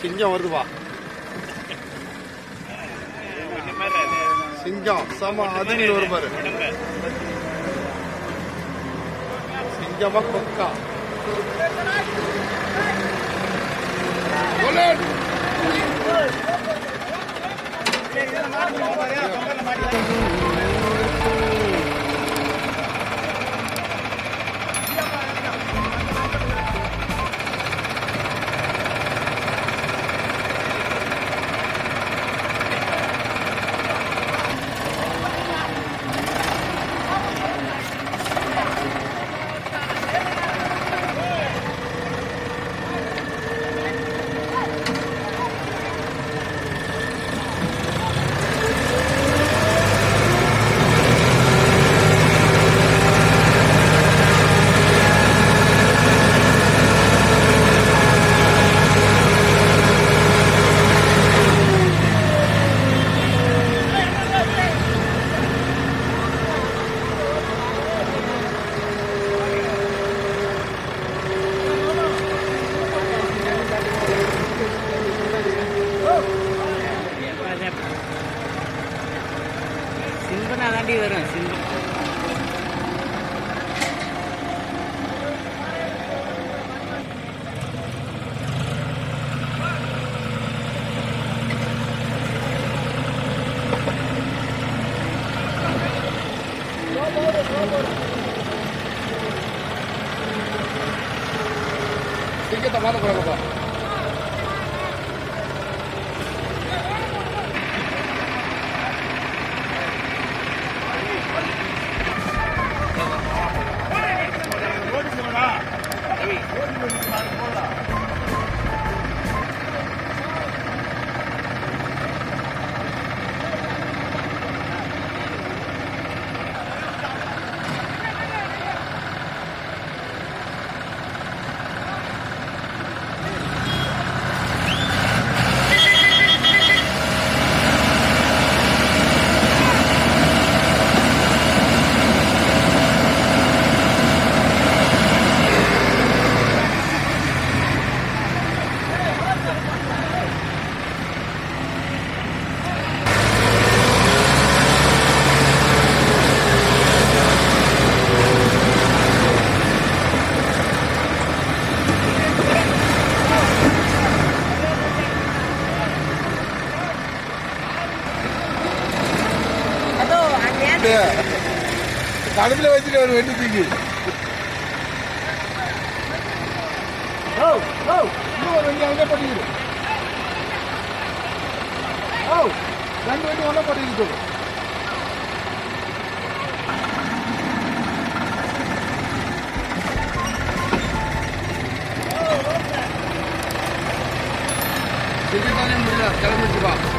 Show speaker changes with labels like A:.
A: சிங்கம் வருதுவா சிங்கம் சம அதிரி ஒரு பாரு சிங்கமா கொக்கா വണ്ടി കയറും single Ticket tomado por la copa. അല്ലയാ വെച്ചിട്ട് അവർ വെട്ടിത്തേക്ക് അതിനെ ഓ രണ്ട് വണ്ടി ഒന്നും പൊട്ടിയിരിക്കുള്ളൂ கிளம்பிட்டு